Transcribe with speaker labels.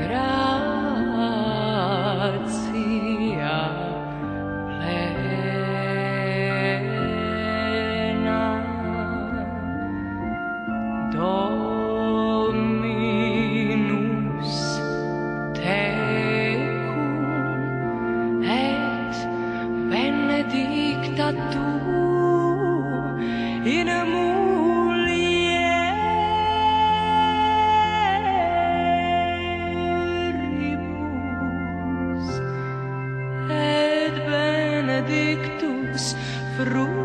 Speaker 1: gratia plena tecum et benedicta tu in vroeg.